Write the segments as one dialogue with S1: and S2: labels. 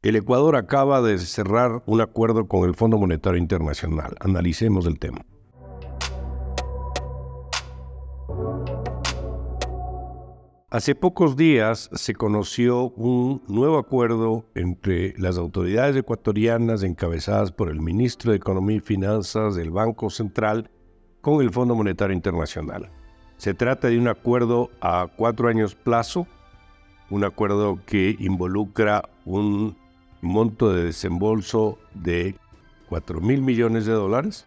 S1: El Ecuador acaba de cerrar un acuerdo con el Fondo Monetario Internacional. Analicemos el tema. Hace pocos días se conoció un nuevo acuerdo entre las autoridades ecuatorianas encabezadas por el ministro de Economía y Finanzas del Banco Central con el Fondo Monetario Internacional. Se trata de un acuerdo a cuatro años plazo, un acuerdo que involucra un monto de desembolso de 4 mil millones de dólares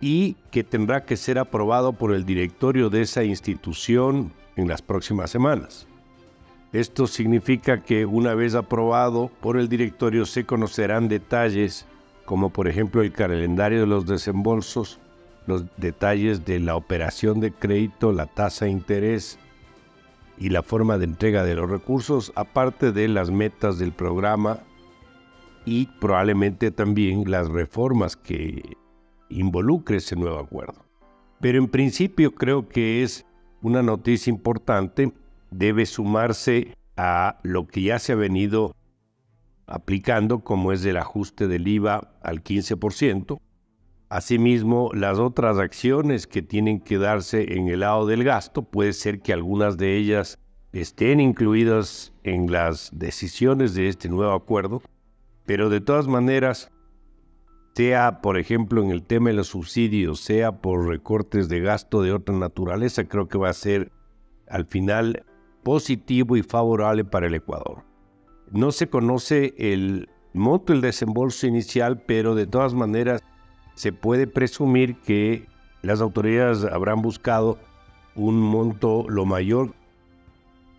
S1: y que tendrá que ser aprobado por el directorio de esa institución en las próximas semanas. Esto significa que una vez aprobado por el directorio se conocerán detalles como por ejemplo el calendario de los desembolsos, los detalles de la operación de crédito, la tasa de interés y la forma de entrega de los recursos, aparte de las metas del programa y probablemente también las reformas que involucre ese nuevo acuerdo. Pero en principio creo que es una noticia importante, debe sumarse a lo que ya se ha venido aplicando, como es el ajuste del IVA al 15%. Asimismo, las otras acciones que tienen que darse en el lado del gasto, puede ser que algunas de ellas estén incluidas en las decisiones de este nuevo acuerdo, pero de todas maneras sea por ejemplo en el tema de los subsidios, sea por recortes de gasto de otra naturaleza, creo que va a ser al final positivo y favorable para el Ecuador. No se conoce el monto del desembolso inicial, pero de todas maneras se puede presumir que las autoridades habrán buscado un monto lo mayor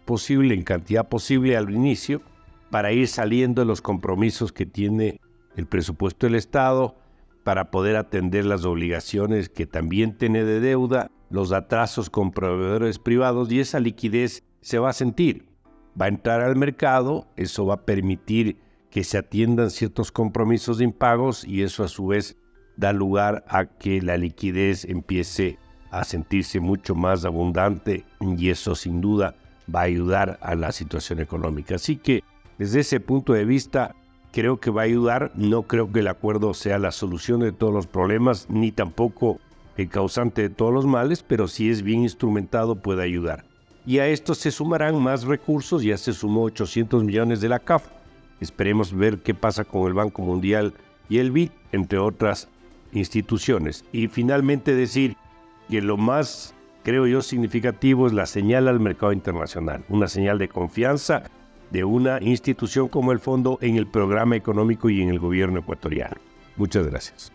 S1: posible, en cantidad posible al inicio, para ir saliendo de los compromisos que tiene el presupuesto del Estado para poder atender las obligaciones que también tiene de deuda, los atrasos con proveedores privados y esa liquidez se va a sentir. Va a entrar al mercado, eso va a permitir que se atiendan ciertos compromisos de impagos y eso a su vez da lugar a que la liquidez empiece a sentirse mucho más abundante y eso sin duda va a ayudar a la situación económica. Así que desde ese punto de vista creo que va a ayudar. No creo que el acuerdo sea la solución de todos los problemas, ni tampoco el causante de todos los males, pero si es bien instrumentado puede ayudar. Y a esto se sumarán más recursos, ya se sumó 800 millones de la CAF. Esperemos ver qué pasa con el Banco Mundial y el BID, entre otras instituciones. Y finalmente decir que lo más, creo yo, significativo es la señal al mercado internacional, una señal de confianza de una institución como el Fondo en el programa económico y en el gobierno ecuatoriano. Muchas gracias.